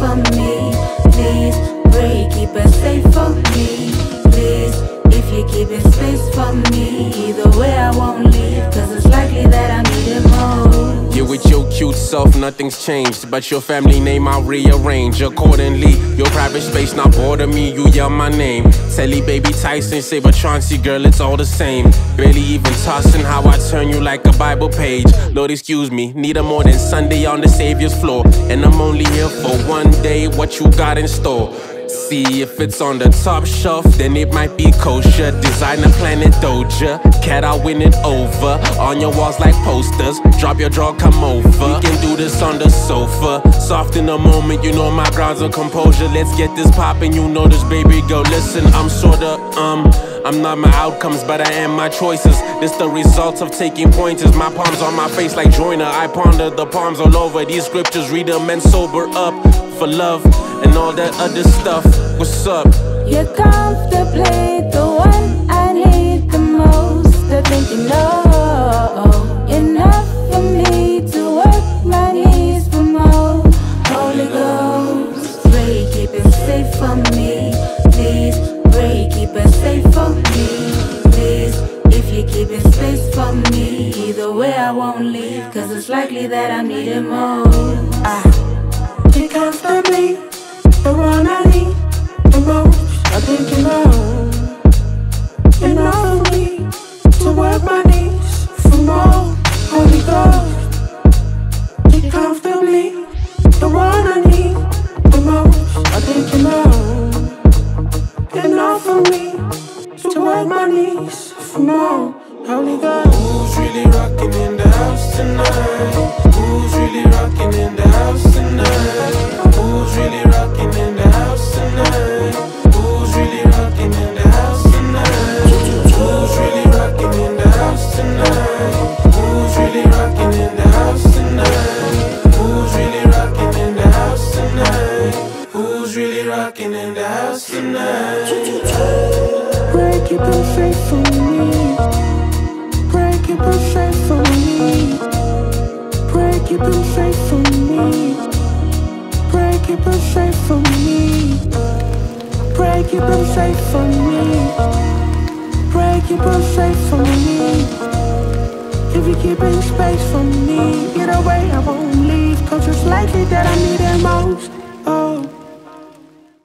for me. Please, pray, keep it safe for me. Please, if you keep it space for me Either yourself, nothing's changed. But your family name I'll rearrange accordingly. Your private space not bother me, you yell my name. Telly baby Tyson, say but Chauncey girl, it's all the same. Barely even tossing how I turn you like a Bible page. Lord excuse me, need a more than Sunday on the Savior's floor. And I'm only here for one day, what you got in store? See if it's on the top shelf, then it might be kosher. Designer Planet Doja, cat I'll win it over. On your walls like posters, drop your draw, come over. We can do this on the sofa, soft in the moment. You know my grounds of composure. Let's get this poppin'. You know this, baby girl. Listen, I'm sorta um. I'm not my outcomes, but I am my choices. This the result of taking pointers. My palms on my face like Joyner. I ponder the palms all over these scriptures. Read them and sober up for love and all that other stuff. What's up? You're comfortably the one I need the most. I think you know enough for me to work my knees for more. Holy Ghost, pray for me, please. Pray for me, please. If you space for me, either way I won't leave, cause it's likely that I need it most. Ah. The one I need the most. I think you know me to work my knees for more. Holy Ghost, comfortably the one I need the most. I think you know for me to work my knees for more. Holy. Who's really rocking in the house tonight? Rocking in the house tonight? Who's really rocking in the house tonight? Who's really rocking in the house tonight? Pray keep it safe for me. Keep it safe for me. Keep it safe for me. Keep it safe for me. Keep it safe for. Pray it safe for me. If you keep in space for me,